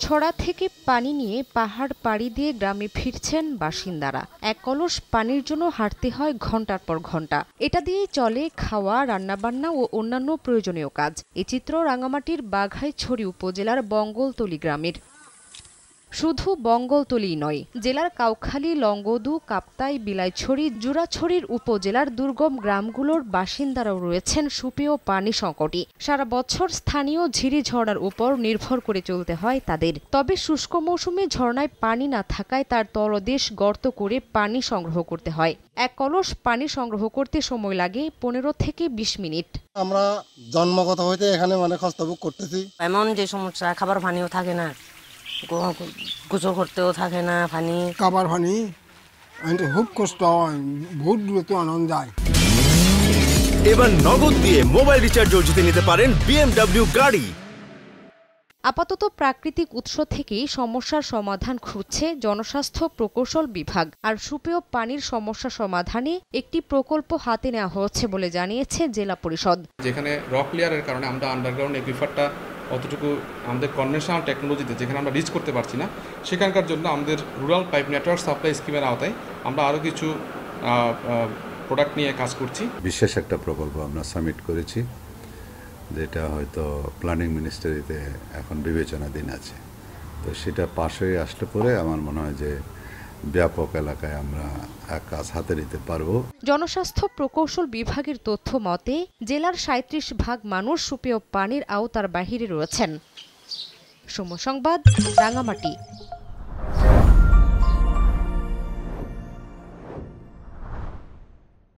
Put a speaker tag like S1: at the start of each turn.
S1: ছড়া থেকে পানি নিয়ে পাহাড় পাড়ি দিয়ে গ্রামে ফিরছেন বাসিন্দারা। এক কলস পানির জন্য হাঁটতে হয় ঘণ্টার পর ঘণ্টা এটা দিয়ে চলে খাওয়া, রান্নাবান্না ও অন্যান্য প্রয়োজনীয় কাজ। এ চিত্র রাঙামাটির বাঘাইছড়ি উপজেলার বঙ্গলতলি গ্রামের। শুধু বঙ্গলতলি নয় জেলার কাউখালী লংগদু কাপ্তাই বিলাইছড়ি জুরাছড়ির উপজেলার দুর্গম গ্রামগুলোর বাসিন্দারাও রয়েছেন সুপেয় পানি সংকটে। সারা বছর স্থানীয় ঝিরি ঝর্ণার উপর নির্ভর করে চলতে হয় তাদের। তবে শুষ্ক মৌসুমে ঝর্ণায় পানি না থাকায় তার তলদেশ গর্ত করে পানি সংগ্রহ করতে হয়। এক কলস পানি সংগ্রহ করতে সময় লাগে পনেরো থেকে বিশ মিনিট।
S2: আমরা জন্মগত হইতে এখানে মানে কষ্টভোগ করতেছি।
S3: এমন যে সমস্যা খাবার পানিও থাকে না। গোসল করতেও থাকে না পানি
S4: কাবার পানি খুব কষ্ট হয় বহুত দূরে তো আনন্দ যায়।
S5: এবার নগদ দিয়ে মোবাইল রিচার্জও জিতে নিতে পারেন বিএমডব্লিউ গাড়ি।
S1: আপাতত প্রাকৃতিক উৎস থেকেই সমস্যার সমাধান খুঁজছে জনস্বাস্থ্য প্রকৌশল বিভাগ। আর সুপেয় পানির সমস্যা সমাধানে একটি প্রকল্প হাতে নেওয়া হচ্ছে বলে জানিয়েছে জেলা পরিষদ।
S6: যেখানে রক লেয়ারের কারণে আমরা আন্ডারগ্রাউন্ড একুইফারটা অতটুকু আমাদের কনভেনশনাল টেকনোলজিতে যেখানে আমরা রিচ করতে পারছি না, সেখানকার জন্য আমাদের রুরাল পাইপ নেটওয়ার্ক সাপ্লাই স্কিমের আওতায় আমরা আরও কিছু প্রোডাক্ট নিয়ে কাজ করছি।
S7: বিশেষ একটা প্রকল্প আমরা সাবমিট করেছি, যেটা হয়তো প্ল্যানিং মিনিস্ট্রিতে এখন বিবেচনাধীন আছে। তো সেটা পাশ আসলে পরে আমার মনে হয় যে ব্যাপক এলাকায় আমরা কাজ হাতে নিতে পারব।
S1: জনস্বাস্থ্য প্রকৌশল বিভাগের তথ্য মতে, জেলার সাঁত্রিশ ভাগ মানুষ সুপেয় পানির আওতার বাহিরে রয়েছেন। সমসংবাদ, রাঙামাটি।